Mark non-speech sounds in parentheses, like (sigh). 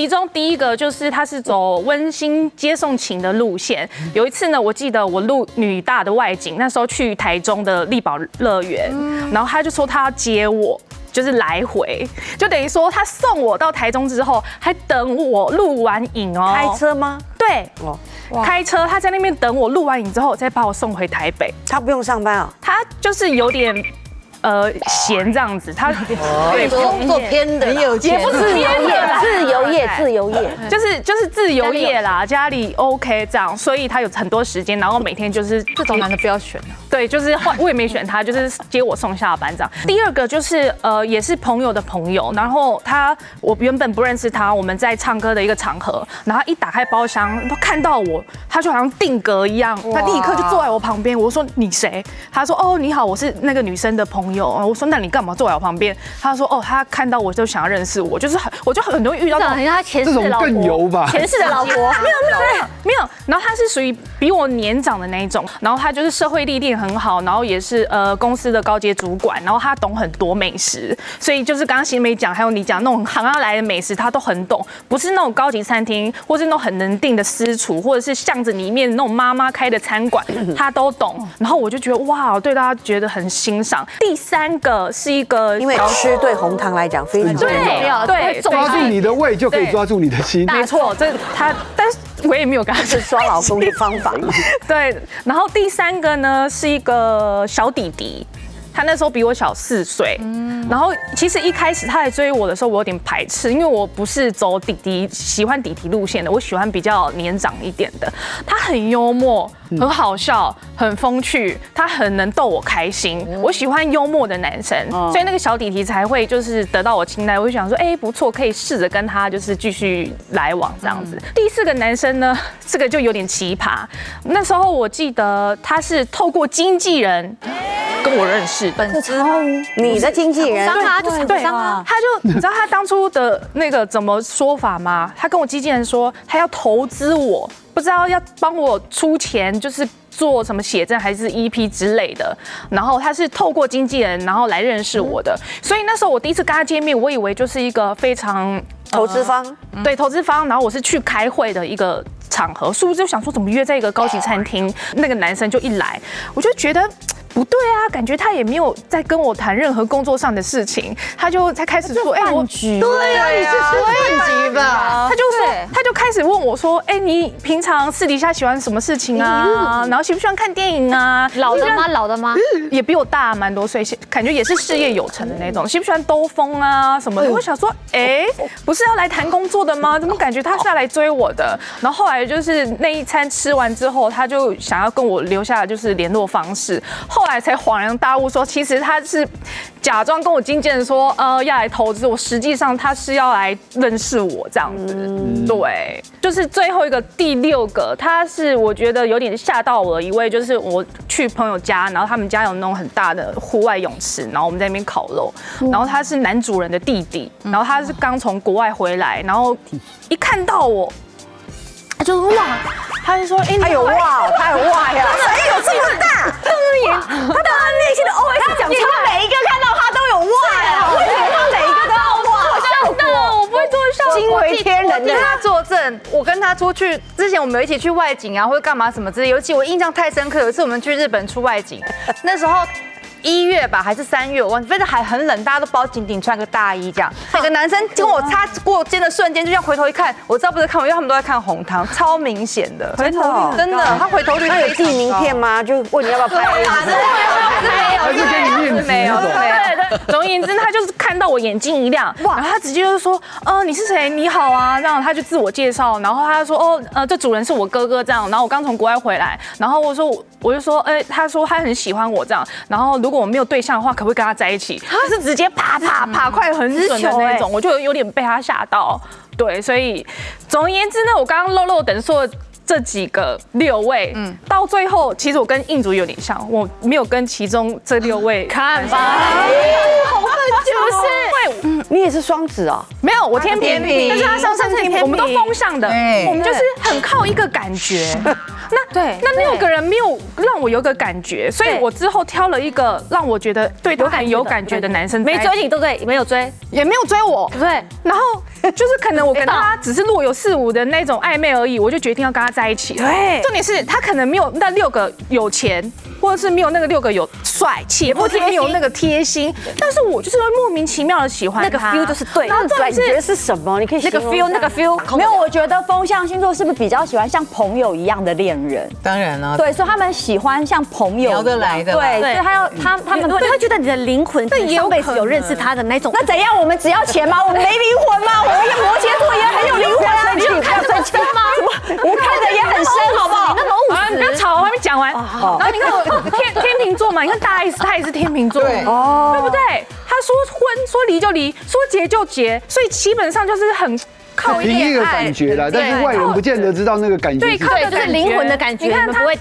其中第一个就是他是走温馨接送情的路线。有一次呢，我记得我录女大的外景，那时候去台中的力宝乐园，然后他就说他要接我。就是来回，就等于说他送我到台中之后，还等我录完影哦。开车吗？对，开车，他在那边等我录完影之后，再把我送回台北。他不用上班啊？他就是有点。呃，闲这样子，他对工作偏的，也不是偏的，(laughs) 自由业，自由业，就是就是自由业啦，家里 OK 这样，所以他有很多时间，然后每天就是这种男的不要选对，就是换我也没选他，就是接我送下班这样。第二个就是呃，也是朋友的朋友，然后他我原本不认识他，我们在唱歌的一个场合，然后一打开包厢，他看到我，他就好像定格一样，他立刻就坐在我旁边。我说你谁？他说哦你好，我是那个女生的朋。有啊，我说那你干嘛坐在我旁边？他说哦，他看到我就想要认识我，就是很，我就很容易遇到这种他前世的老婆，前世的老婆，没有没有 (laughs) 没有，然后他是属于比我年长的那一种，然后他就是社会历练很好，然后也是呃公司的高阶主管，然后他懂很多美食，所以就是刚刚新梅讲，还有你讲那种行要来的美食，他都很懂，不是那种高级餐厅，或是那种很能定的私厨，或者是巷子里面那种妈妈开的餐馆，他都懂。然后我就觉得哇，对大家觉得很欣赏。第三个是一个，因为吃对红糖来讲非常重要，对，抓住你的胃就可以抓住你的心，没错，这他，但是我也没有跟他是抓老公的方法，(laughs) 对。然后第三个呢是一个小弟弟。他那时候比我小四岁，然后其实一开始他来追我的时候，我有点排斥，因为我不是走弟弟喜欢弟弟路线的，我喜欢比较年长一点的。他很幽默，很好笑，很风趣，他很能逗我开心。我喜欢幽默的男生，所以那个小弟弟才会就是得到我青睐。我就想说，哎，不错，可以试着跟他就是继续来往这样子。第四个男生呢，这个就有点奇葩。那时候我记得他是透过经纪人。跟我认识，(laughs) 本之你的经纪人，对对啊，他就 (laughs) 你知道他当初的那个怎么说法吗？他跟我经纪人说，他要投资我，不知道要帮我出钱，就是做什么写真还是 EP 之类的。然后他是透过经纪人，然后来认识我的。所以那时候我第一次跟他见面，我以为就是一个非常投资方，对投资方。然后我是去开会的一个场合，是不是就想说怎么约在一个高级餐厅？那个男生就一来，我就觉得。不对啊，感觉他也没有在跟我谈任何工作上的事情，他就才开始说，哎，饭局，对啊，你是饭局吧？他就说，他就开始问我说，哎，你平常私底下喜欢什么事情啊？然后喜不喜欢看电影啊？老的吗？老的吗？也比我大蛮多岁，感觉也是事业有成的那种。喜不喜欢兜风啊什么的？我想说，哎，不是要来谈工作的吗？怎么感觉他是要来追我的？然后后来就是那一餐吃完之后，他就想要跟我留下就是联络方式。后来才恍然大悟，说其实他是假装跟我经纪人说，呃，要来投资我，实际上他是要来认识我这样子。对，就是最后一个第六个，他是我觉得有点吓到我的一位，就是我去朋友家，然后他们家有那种很大的户外泳池，然后我们在那边烤肉，然后他是男主人的弟弟，然后他是刚从国外回来，然后一看到我。他就哇，他就说，哎，他有哇，他有哇呀，哎有这么大？当然，他当然内心的 OS 讲出我跟他出去之前，我们一起去外景啊，或者干嘛什么之类。尤其我印象太深刻，有一次我们去日本出外景，那时候。一月吧，还是三月？我忘记，反正还很冷，大家都包紧紧，穿个大衣这样。那个男生跟我擦过肩的瞬间，就像回头一看，我知道不是看我，因为他们都在看红糖，超明显的。回头真的，他回头率他有寄名片吗？就问你要不要拍？没有，还是给你面子？没有，对对。总而言之，他就是看到我眼睛一亮，哇！然后他直接就说，呃，你是谁？你好啊，这样他就自我介绍，然后他说，哦，呃，这主人是我哥哥，这样。然后我刚从国外回来，然后我说，我就说，哎，他说他很喜欢我这样，然后如果我没有对象的话，可不可以跟他在一起？他是直接啪啪啪快很准的那种，我就有点被他吓到。对，所以总而言之呢，我刚刚漏漏等说这几个六位，嗯，到最后其实我跟印主有点像，我没有跟其中这六位 (laughs) 看吧，是不是？你也是双子啊？没有，我天平，但是他上升天我们都封上的，我们就是很靠一个感觉。(laughs) 那对那六个人没有让我有个感觉，所以我之后挑了一个让我觉得对他很有感觉的男生没追你，对不对？没有追，也没有追我对？然后就是可能我跟他只是若有似无的那种暧昧而已，我就决定要跟他在一起。对重点是他可能没有那六个有钱，或者是没有那个六个有帅气，或者是没有那个贴心，但是我就是会莫名其妙的喜欢那个他 feel 就是对然后重点是感觉是什么？你可以那个 feel，那个 feel，没有，我觉得风象星座是不是比较喜欢像朋友一样的恋人？当然了，对，所以他们喜欢像朋友聊得来的啦对，所以他要他他们他会觉得你的灵魂，但也有上辈子有认识他的那种。那怎样？我们只要钱吗？(laughs) 我们没灵魂吗？我们摩羯座也很有灵魂啊！你不要生气吗？(laughs) 我看的也很深，好不好？那么务啊，你不要，吵，我还没讲完。然后你看我座嘛，你看大 S 她也是天秤座，对。对不对？她说婚说离就离，说结就结，所以基本上就是很靠一点爱感觉啦，但是外人不见得知道那个感觉对，靠的是灵魂的感觉你看他们不会